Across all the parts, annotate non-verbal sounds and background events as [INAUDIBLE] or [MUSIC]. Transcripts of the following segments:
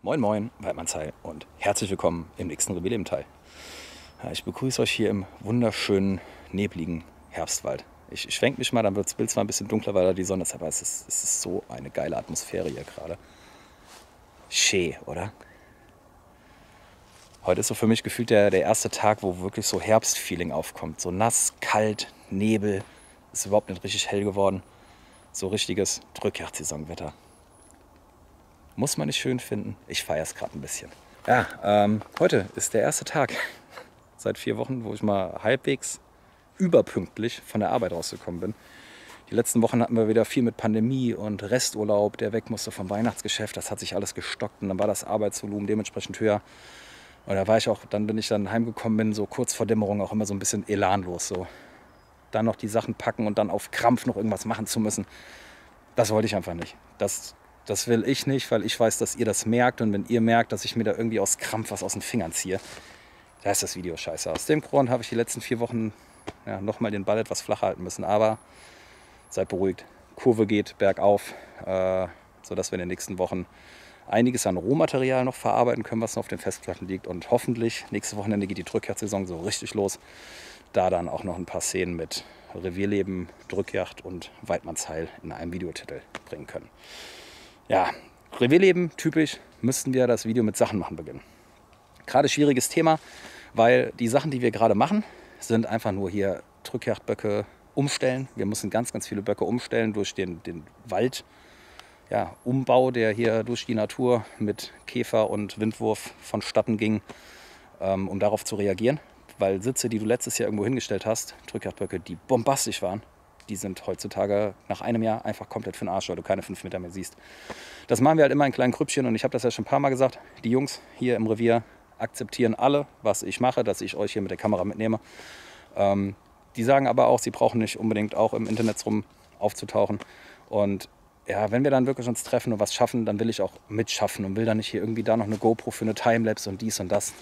Moin Moin, Weidmannsheil und herzlich willkommen im nächsten Rebellium-Teil. Ja, ich begrüße euch hier im wunderschönen, nebligen Herbstwald. Ich, ich schwenke mich mal, dann wird das Bild zwar ein bisschen dunkler, weil da die Sonne ist, aber es ist, es ist so eine geile Atmosphäre hier gerade. Schön, oder? Heute ist so für mich gefühlt der, der erste Tag, wo wirklich so Herbstfeeling aufkommt. So nass, kalt, Nebel, ist überhaupt nicht richtig hell geworden. So richtiges Drückjagdsaisonwetter. Muss man nicht schön finden. Ich feiere es gerade ein bisschen. Ja, ähm, heute ist der erste Tag [LAUGHS] seit vier Wochen, wo ich mal halbwegs überpünktlich von der Arbeit rausgekommen bin. Die letzten Wochen hatten wir wieder viel mit Pandemie und Resturlaub, der weg musste vom Weihnachtsgeschäft. Das hat sich alles gestockt und dann war das Arbeitsvolumen dementsprechend höher. Und da war ich auch, dann bin ich dann heimgekommen, bin so kurz vor Dämmerung auch immer so ein bisschen elanlos. So. Dann noch die Sachen packen und dann auf Krampf noch irgendwas machen zu müssen. Das wollte ich einfach nicht. Das, das will ich nicht, weil ich weiß, dass ihr das merkt. Und wenn ihr merkt, dass ich mir da irgendwie aus Krampf was aus den Fingern ziehe, da ist das Video scheiße. Aus dem Grund habe ich die letzten vier Wochen ja, nochmal den Ball etwas flacher halten müssen. Aber seid beruhigt. Kurve geht bergauf, äh, sodass wir in den nächsten Wochen einiges an Rohmaterial noch verarbeiten können, was noch auf den Festplatten liegt. Und hoffentlich nächste Wochenende geht die Drückjagdsaison so richtig los. Da dann auch noch ein paar Szenen mit Revierleben, Drückjagd und Weidmannsheil in einem Videotitel bringen können. Ja, Revierleben, typisch, müssten wir das Video mit Sachen machen beginnen. Gerade schwieriges Thema, weil die Sachen, die wir gerade machen, sind einfach nur hier Drückjagdböcke umstellen. Wir müssen ganz, ganz viele Böcke umstellen durch den, den Wald. Ja, Umbau, der hier durch die Natur mit Käfer und Windwurf vonstatten ging, ähm, um darauf zu reagieren. Weil Sitze, die du letztes Jahr irgendwo hingestellt hast, Drückjagdböcke, die bombastisch waren, die sind heutzutage nach einem Jahr einfach komplett für den Arsch, weil du keine fünf Meter mehr siehst. Das machen wir halt immer in kleinen Krüppchen und ich habe das ja schon ein paar Mal gesagt. Die Jungs hier im Revier akzeptieren alle, was ich mache, dass ich euch hier mit der Kamera mitnehme. Ähm, die sagen aber auch, sie brauchen nicht unbedingt auch im Internet rum aufzutauchen. Und ja, wenn wir dann wirklich uns treffen und was schaffen, dann will ich auch mitschaffen und will dann nicht hier irgendwie da noch eine GoPro für eine Timelapse und dies und das.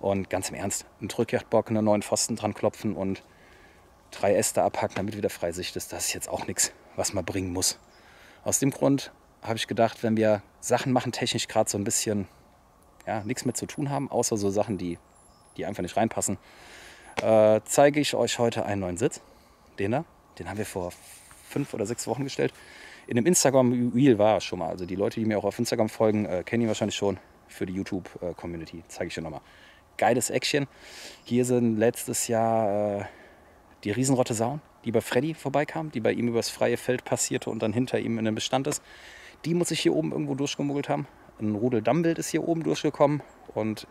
Und ganz im Ernst, einen Drückjagdbock, einen neuen Pfosten dran klopfen und drei Äste abhacken, damit wieder Freisicht ist, das ist jetzt auch nichts, was man bringen muss. Aus dem Grund habe ich gedacht, wenn wir Sachen machen, technisch gerade so ein bisschen ja, nichts mit zu tun haben, außer so Sachen, die, die einfach nicht reinpassen, äh, zeige ich euch heute einen neuen Sitz. Den da, den haben wir vor fünf oder sechs Wochen gestellt. In dem Instagram-Reel war er schon mal. Also die Leute, die mir auch auf Instagram folgen, äh, kennen ihn wahrscheinlich schon für die YouTube-Community. Zeige ich dir nochmal. Geiles Action. Hier sind letztes Jahr äh, die Riesenrotte Saun, die bei Freddy vorbeikam, die bei ihm übers freie Feld passierte und dann hinter ihm in den Bestand ist. Die muss ich hier oben irgendwo durchgemuggelt haben. Ein Rudel Dammbild ist hier oben durchgekommen. Und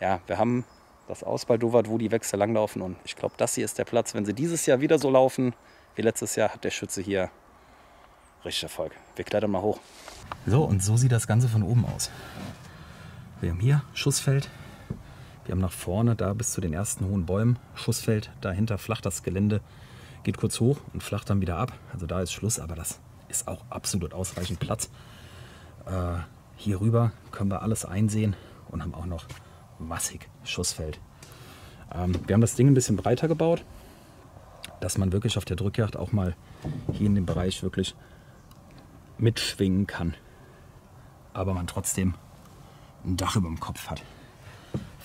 ja, wir haben das ausbaldowert, wo die Wechsel langlaufen. Und ich glaube, das hier ist der Platz. Wenn sie dieses Jahr wieder so laufen wie letztes Jahr, hat der Schütze hier richtig Erfolg. Wir klettern mal hoch. So, und so sieht das Ganze von oben aus. Wir haben hier Schussfeld. Wir haben nach vorne, da bis zu den ersten hohen Bäumen, Schussfeld. Dahinter flacht das Gelände, geht kurz hoch und flacht dann wieder ab. Also da ist Schluss, aber das ist auch absolut ausreichend Platz. Äh, hier rüber können wir alles einsehen und haben auch noch massig Schussfeld. Ähm, wir haben das Ding ein bisschen breiter gebaut, dass man wirklich auf der Drückjagd auch mal hier in dem Bereich wirklich mitschwingen kann. Aber man trotzdem ein Dach über dem Kopf hat.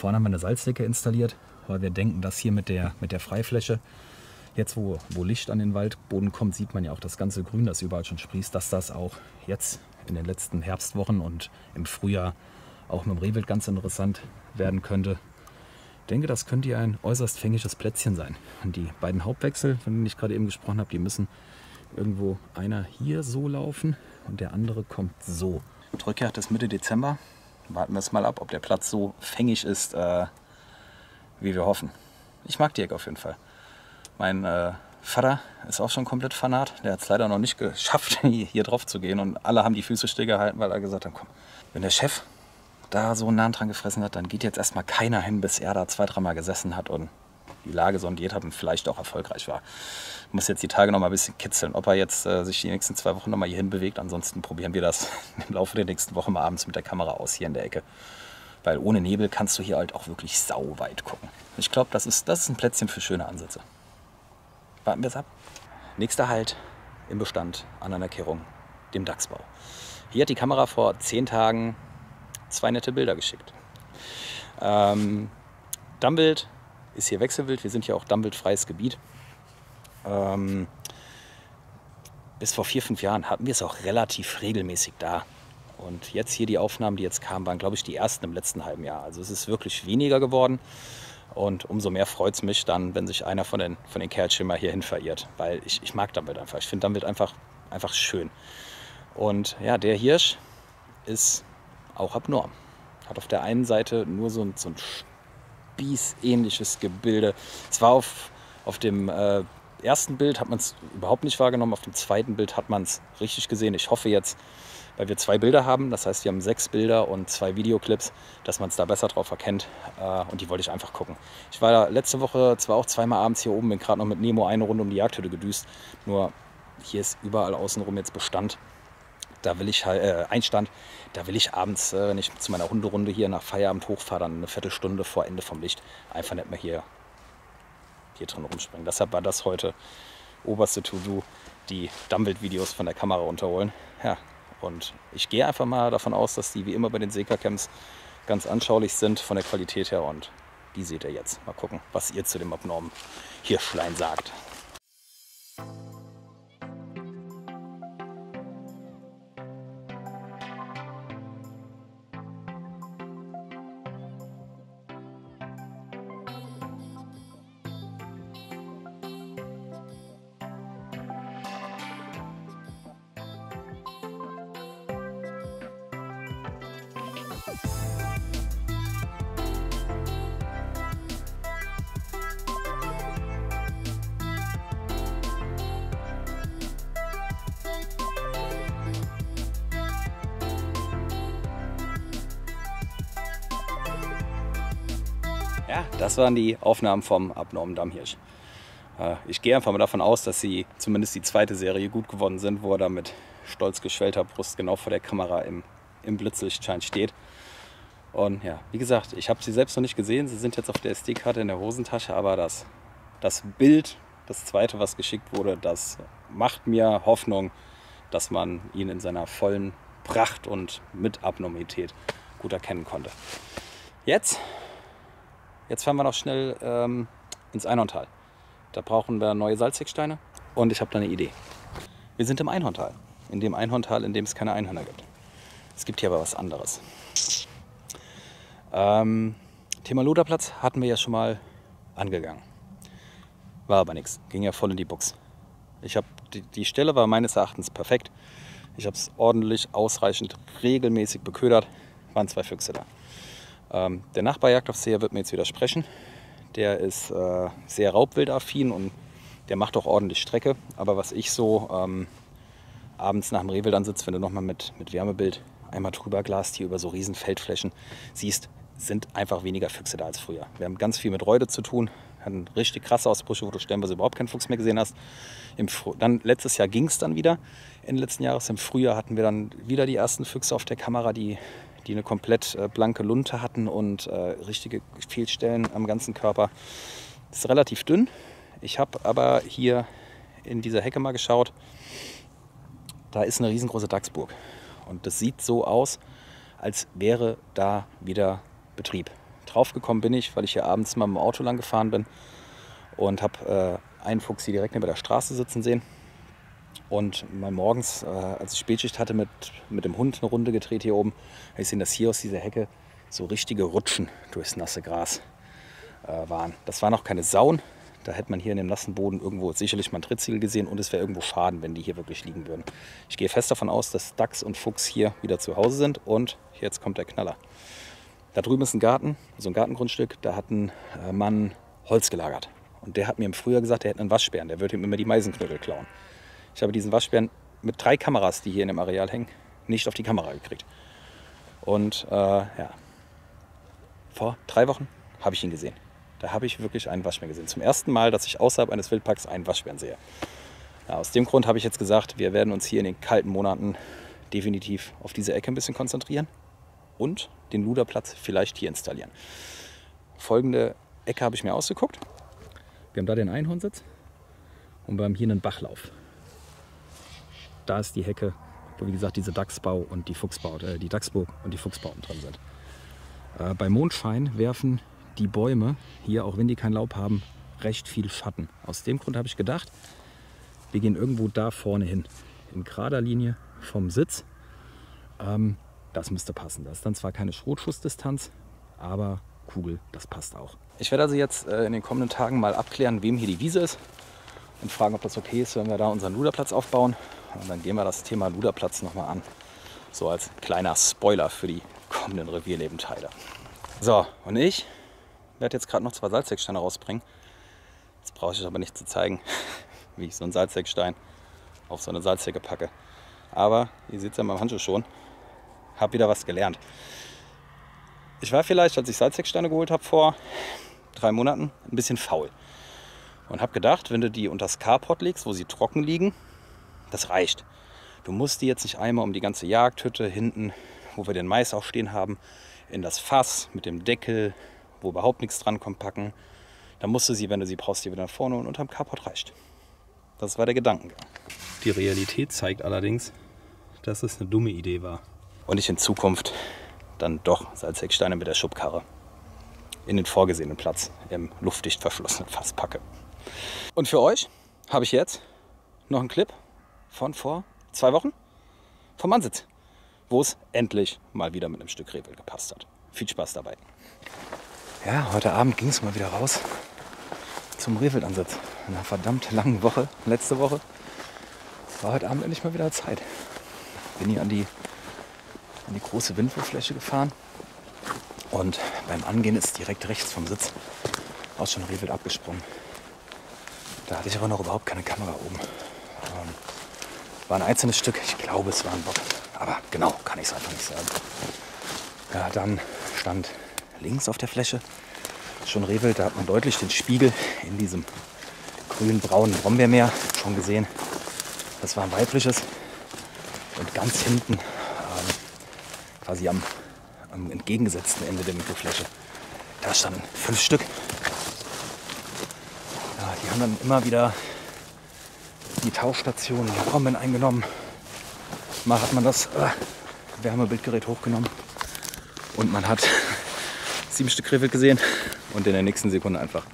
Vorne haben wir eine Salzdecke installiert, weil wir denken, dass hier mit der, mit der Freifläche, jetzt wo, wo Licht an den Waldboden kommt, sieht man ja auch das ganze Grün, das überall schon sprießt, dass das auch jetzt in den letzten Herbstwochen und im Frühjahr auch mit dem Rehwild ganz interessant werden könnte. Ich denke, das könnte hier ein äußerst fängisches Plätzchen sein. Und die beiden Hauptwechsel, von denen ich gerade eben gesprochen habe, die müssen irgendwo einer hier so laufen und der andere kommt so. Drückjagd ist Mitte Dezember. Warten wir es mal ab, ob der Platz so fängig ist, äh, wie wir hoffen. Ich mag die Ecke auf jeden Fall. Mein äh, Vater ist auch schon komplett Fanat. Der hat es leider noch nicht geschafft, [LAUGHS] hier drauf zu gehen. Und alle haben die Füße stillgehalten, weil er gesagt hat, komm, wenn der Chef da so nah dran gefressen hat, dann geht jetzt erstmal keiner hin, bis er da zwei, dreimal gesessen hat und die Lage sondiert hat und vielleicht auch erfolgreich war. Ich muss jetzt die Tage noch mal ein bisschen kitzeln, ob er jetzt äh, sich die nächsten zwei Wochen noch mal hierhin bewegt. Ansonsten probieren wir das [LAUGHS] im Laufe der nächsten Woche mal abends mit der Kamera aus hier in der Ecke. Weil ohne Nebel kannst du hier halt auch wirklich sauweit gucken. Ich glaube, das ist, das ist ein Plätzchen für schöne Ansätze. Warten wir es ab. Nächster Halt im Bestand an einer Kehrung, dem Dachsbau. Hier hat die Kamera vor zehn Tagen zwei nette Bilder geschickt. Ähm, Dammwild ist hier Wechselwild. Wir sind hier auch dammwildfreies Gebiet. Ähm, bis vor vier, fünf Jahren hatten wir es auch relativ regelmäßig da. Und jetzt hier die Aufnahmen, die jetzt kamen, waren, glaube ich, die ersten im letzten halben Jahr. Also es ist wirklich weniger geworden. Und umso mehr freut es mich dann, wenn sich einer von den, von den Kerlchen mal hierhin verirrt. Weil ich, ich mag Dammwild einfach. Ich finde Dammwild einfach, einfach schön. Und ja, der Hirsch ist auch abnorm. Hat auf der einen Seite nur so ein, so ein spießähnliches Gebilde. Zwar auf, auf dem äh, ersten Bild hat man es überhaupt nicht wahrgenommen, auf dem zweiten Bild hat man es richtig gesehen. Ich hoffe jetzt, weil wir zwei Bilder haben, das heißt, wir haben sechs Bilder und zwei Videoclips, dass man es da besser drauf erkennt. Äh, und die wollte ich einfach gucken. Ich war letzte Woche zwar auch zweimal abends hier oben, bin gerade noch mit Nemo eine Runde um die Jagdhütte gedüst. Nur hier ist überall außenrum jetzt Bestand. Da will ich halt, äh, Einstand, da will ich abends, äh, wenn ich zu meiner Hunderunde hier nach Feierabend hochfahre, dann eine Viertelstunde vor Ende vom Licht, einfach nicht mehr hier, hier drin rumspringen. Deshalb war das heute oberste To-Do, die Dummwild-Videos von der Kamera runterholen. Ja, und ich gehe einfach mal davon aus, dass die wie immer bei den Seka-Camps ganz anschaulich sind von der Qualität her und die seht ihr jetzt. Mal gucken, was ihr zu dem abnormen Hirschlein sagt. Ja, das waren die Aufnahmen vom abnormen Dammhirsch. Äh, ich gehe einfach mal davon aus, dass sie zumindest die zweite Serie gut geworden sind, wo er da mit stolz geschwellter Brust genau vor der Kamera im, im Blitzlichtschein steht. Und ja, wie gesagt, ich habe sie selbst noch nicht gesehen. Sie sind jetzt auf der SD-Karte in der Hosentasche, aber das, das Bild, das zweite, was geschickt wurde, das macht mir Hoffnung, dass man ihn in seiner vollen Pracht und mit Abnormität gut erkennen konnte. Jetzt Jetzt fahren wir noch schnell ähm, ins Einhorntal. Da brauchen wir neue Salzigsteine und ich habe da eine Idee. Wir sind im Einhorntal. In dem Einhorntal, in dem es keine Einhörner gibt. Es gibt hier aber was anderes. Ähm, Thema Loderplatz hatten wir ja schon mal angegangen. War aber nichts. Ging ja voll in die Box. Ich habe die, die Stelle war meines Erachtens perfekt. Ich habe es ordentlich, ausreichend, regelmäßig beködert. Waren zwei Füchse da. Ähm, der Nachbarjagdaufseher wird mir jetzt widersprechen. Der ist äh, sehr raubwildaffin und der macht auch ordentlich Strecke. Aber was ich so ähm, abends nach dem Rehwild ansitze, wenn du nochmal mit, mit Wärmebild einmal drüber glast hier über so riesen Feldflächen siehst, sind einfach weniger Füchse da als früher. Wir haben ganz viel mit Reude zu tun, hatten richtig krasse Ausbrüche, wo du stellenweise überhaupt keinen Fuchs mehr gesehen hast. Im dann, letztes Jahr ging es dann wieder, Ende letzten Jahres. Im Frühjahr hatten wir dann wieder die ersten Füchse auf der Kamera, die die eine komplett äh, blanke Lunte hatten und äh, richtige Fehlstellen am ganzen Körper. Das ist relativ dünn. Ich habe aber hier in dieser Hecke mal geschaut. Da ist eine riesengroße Dachsburg. Und das sieht so aus, als wäre da wieder Betrieb. Draufgekommen bin ich, weil ich hier abends mal mit dem Auto lang gefahren bin und habe äh, einen Fuchs hier direkt neben der Straße sitzen sehen. Und mal morgens, äh, als ich Spätschicht hatte, mit, mit dem Hund eine Runde gedreht hier oben, habe ich gesehen, dass hier aus dieser Hecke so richtige Rutschen durchs nasse Gras äh, waren. Das waren auch keine Sauen. Da hätte man hier in dem nassen Boden irgendwo sicherlich mal ein Trittziegel gesehen und es wäre irgendwo Schaden, wenn die hier wirklich liegen würden. Ich gehe fest davon aus, dass Dachs und Fuchs hier wieder zu Hause sind und jetzt kommt der Knaller. Da drüben ist ein Garten, so ein Gartengrundstück, da hat ein äh, Mann Holz gelagert. Und der hat mir im Frühjahr gesagt, er hätte einen Waschbären, der würde ihm immer die Meisenknödel klauen. Ich habe diesen Waschbären mit drei Kameras, die hier in dem Areal hängen, nicht auf die Kamera gekriegt. Und äh, ja, vor drei Wochen habe ich ihn gesehen. Da habe ich wirklich einen Waschbären gesehen. Zum ersten Mal, dass ich außerhalb eines Wildparks einen Waschbären sehe. Ja, aus dem Grund habe ich jetzt gesagt, wir werden uns hier in den kalten Monaten definitiv auf diese Ecke ein bisschen konzentrieren und den Luderplatz vielleicht hier installieren. Folgende Ecke habe ich mir ausgeguckt. Wir haben da den Einhornsitz und wir haben hier einen Bachlauf. Da ist die Hecke, wo wie gesagt diese Dachsbau und die Fuchsbau, äh, die Dachsburg und die Fuchsbauten drin sind. Äh, bei Mondschein werfen die Bäume hier, auch wenn die kein Laub haben, recht viel Schatten. Aus dem Grund habe ich gedacht, wir gehen irgendwo da vorne hin, in gerader Linie vom Sitz. Ähm, das müsste passen. Das ist dann zwar keine Schrotschussdistanz, aber Kugel, das passt auch. Ich werde also jetzt äh, in den kommenden Tagen mal abklären, wem hier die Wiese ist und fragen, ob das okay ist, wenn wir da unseren Luderplatz aufbauen. Und dann gehen wir das Thema Luderplatz nochmal an. So als kleiner Spoiler für die kommenden Revierlebenteile. So, und ich werde jetzt gerade noch zwei Salzsäcksteine rausbringen. Jetzt brauche ich aber nicht zu zeigen, [LAUGHS] wie ich so einen Salzsäckstein auf so eine Salzsäcke packe. Aber ihr seht es ja in meinem Handschuh schon, habe wieder was gelernt. Ich war vielleicht, als ich Salzsäcksteine geholt habe vor drei Monaten, ein bisschen faul. Und habe gedacht, wenn du die unter das Carport legst, wo sie trocken liegen, das reicht. Du musst die jetzt nicht einmal um die ganze Jagdhütte hinten, wo wir den Mais auch stehen haben, in das Fass mit dem Deckel, wo überhaupt nichts dran kommt, packen. Dann musst du sie, wenn du sie brauchst, hier wieder nach vorne und unterm Carport reicht. Das war der Gedankengang. Die Realität zeigt allerdings, dass es eine dumme Idee war. Und ich in Zukunft dann doch Salzecksteine mit der Schubkarre in den vorgesehenen Platz im luftdicht verschlossenen Fass packe. Und für euch habe ich jetzt noch einen Clip von vor zwei Wochen vom Ansitz, wo es endlich mal wieder mit einem Stück Rehwild gepasst hat. Viel Spaß dabei. Ja, heute Abend ging es mal wieder raus zum Rehwildansatz. In einer verdammt langen Woche, letzte Woche, war heute Abend endlich mal wieder Zeit. Bin hier an die, an die große Windwurffläche gefahren und beim Angehen ist direkt rechts vom Sitz auch schon Rehwild abgesprungen. Da hatte ich aber noch überhaupt keine Kamera oben. Ähm, war ein einzelnes Stück, ich glaube es war ein Bock, aber genau kann ich es einfach nicht sagen. Ja, dann stand links auf der Fläche schon Rehwild, da hat man deutlich den Spiegel in diesem grün-braunen Brombeermeer schon gesehen. Das war ein weibliches. Und ganz hinten, quasi am, am entgegengesetzten Ende der Mikrofläche, da standen fünf Stück. Ja, die haben dann immer wieder die Tauchstation Robben eingenommen. Mal hat man das äh, Wärmebildgerät hochgenommen und man hat [LAUGHS] sieben Stück Rehwild gesehen und in der nächsten Sekunde einfach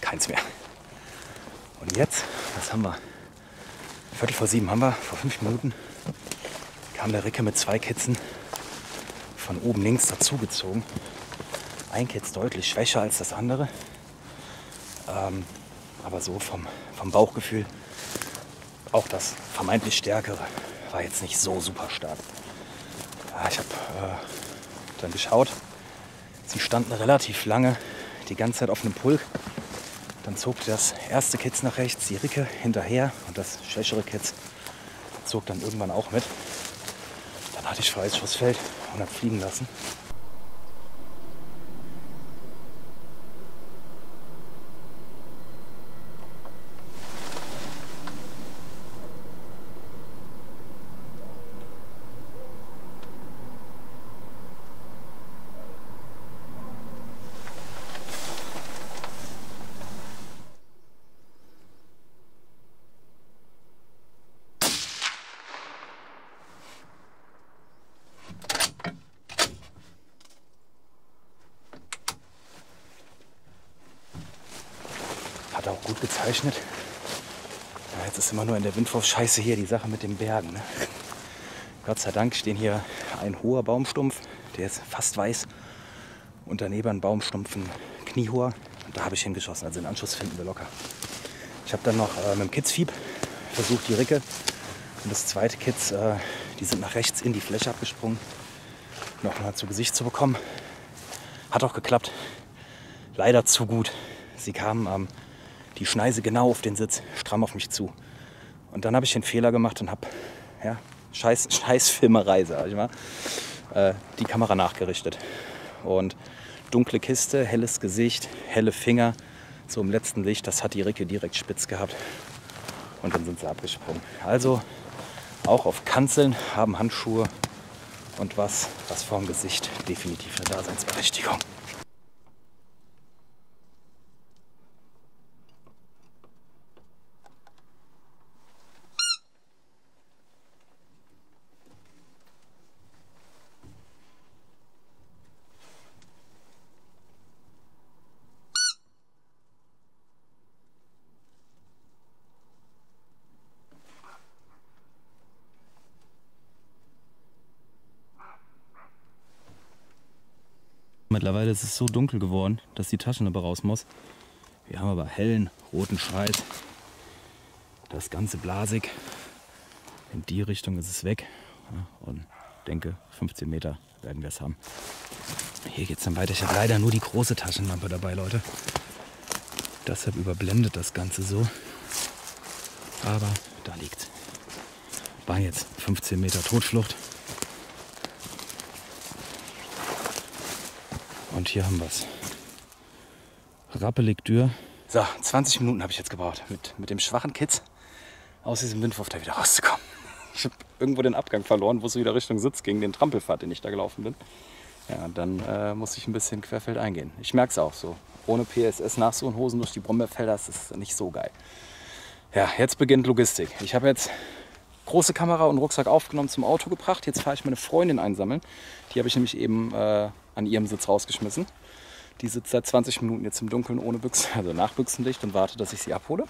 keins mehr. Und jetzt, was haben wir? Viertel vor sieben haben wir, vor fünf Minuten kam der Ricke mit zwei Kitzen von oben links dazugezogen. Ein Kitz deutlich schwächer als das andere. Ähm, aber so vom, vom Bauchgefühl, auch das vermeintlich stärkere war jetzt nicht so super stark. Ja, ich habe äh, dann geschaut. Sie standen relativ lange die ganze Zeit auf einem Pulk. Dann zog das erste Kitz nach rechts, die Ricke hinterher und das schwächere Kitz zog dann irgendwann auch mit. Dann hatte ich freies Schussfeld und habe fliegen lassen. Gut gezeichnet. Ja, jetzt ist immer nur in der Windwurf-Scheiße hier die Sache mit den Bergen. Ne? Gott sei Dank stehen hier ein hoher Baumstumpf, der ist fast weiß. Und daneben ein Baumstumpf, ein kniehoher. Und da habe ich hingeschossen. Also den Anschluss finden wir locker. Ich habe dann noch äh, mit dem Kidsfieb versucht, die Ricke und das zweite Kids, äh, die sind nach rechts in die Fläche abgesprungen, nochmal zu Gesicht zu bekommen. Hat auch geklappt. Leider zu gut. Sie kamen ähm, die Schneise genau auf den Sitz, stramm auf mich zu. Und dann habe ich den Fehler gemacht und habe, ja, scheiß, [LAUGHS] scheiß Filmerei, sag ich mal, äh, die Kamera nachgerichtet. Und dunkle Kiste, helles Gesicht, helle Finger, so im letzten Licht, das hat die Ricke direkt spitz gehabt. Und dann sind sie abgesprungen. Also auch auf Kanzeln haben Handschuhe und was, was vorm Gesicht definitiv eine Daseinsberechtigung. Mittlerweile ist es so dunkel geworden, dass die Taschenlampe raus muss. Wir haben aber hellen roten Schweiß. Das ganze blasig. In die Richtung ist es weg. Und denke, 15 Meter werden wir es haben. Hier geht es dann weiter. Ich habe leider nur die große Taschenlampe dabei, Leute. Deshalb überblendet das Ganze so. Aber da liegt Waren jetzt 15 Meter Totflucht. Und hier haben wir es. Rappelig Dürr. So, 20 Minuten habe ich jetzt gebraucht, mit, mit dem schwachen Kitz aus diesem Windwurf da wieder rauszukommen. [LAUGHS] Ich habe irgendwo den Abgang verloren, wo es wieder Richtung Sitz ging, den Trampelpfad, den ich da gelaufen bin. Ja, dann äh, muss ich ein bisschen querfeld eingehen. Ich merke es auch so. Ohne PSS nach so Hosen durch die Brombeerfelder, das ist nicht so geil. Ja, jetzt beginnt Logistik. Ich habe jetzt große Kamera und Rucksack aufgenommen, zum Auto gebracht. Jetzt fahre ich meine Freundin einsammeln. Die habe ich nämlich eben äh, an ihrem Sitz rausgeschmissen. Die sitzt seit 20 Minuten jetzt im Dunkeln ohne Büchse, [LAUGHS] also nach Büchsenlicht und wartet, dass ich sie abhole.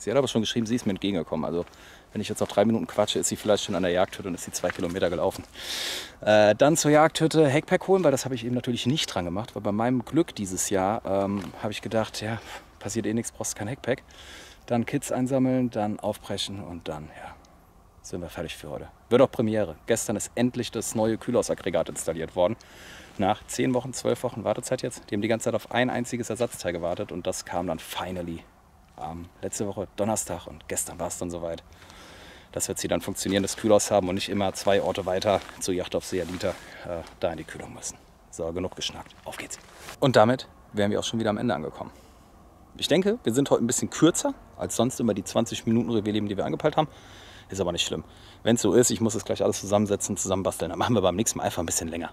Sie hat aber schon geschrieben, sie ist mir entgegengekommen. Also wenn ich jetzt noch drei Minuten quatsche, ist sie vielleicht schon an der Jagdhütte und ist sie zwei Kilometer gelaufen. Äh, dann zur Jagdhütte Heckpack holen, weil das habe ich eben natürlich nicht dran gemacht. Weil bei meinem Glück dieses Jahr ähm, habe ich gedacht, ja, passiert eh nichts, brauchst kein Heckpack. Dann Kids einsammeln, dann aufbrechen und dann, ja, sind wir fertig für heute. Wird auch Premiere. Gestern ist endlich das neue Kühlhausaggregat installiert worden. Nach zehn Wochen, zwölf Wochen Wartezeit jetzt. Die haben die ganze Zeit auf ein einziges Ersatzteil gewartet und das kam dann finally ähm, letzte Woche Donnerstag und gestern war es dann soweit. Das wird sie dann funktionierendes Kühlhaus haben und nicht immer zwei Orte weiter zur Yacht auf Sealita äh, da in die Kühlung müssen. So, genug geschnackt. Auf geht's. Und damit wären wir auch schon wieder am Ende angekommen. Ich denke, wir sind heute ein bisschen kürzer als sonst immer die 20 Minuten Revierleben, die wir angepeilt haben. Ist aber nicht schlimm. Wenn es so ist, ich muss es gleich alles zusammensetzen, zusammenbasteln, dann machen wir beim nächsten Mal einfach ein bisschen länger.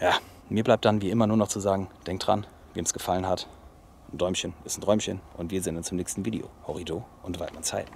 Ja, mir bleibt dann wie immer nur noch zu sagen, denkt dran, wem es gefallen hat, ein Däumchen ist ein Träumchen und wir sehen uns im nächsten Video. Horrido und Weidmanns Heiden.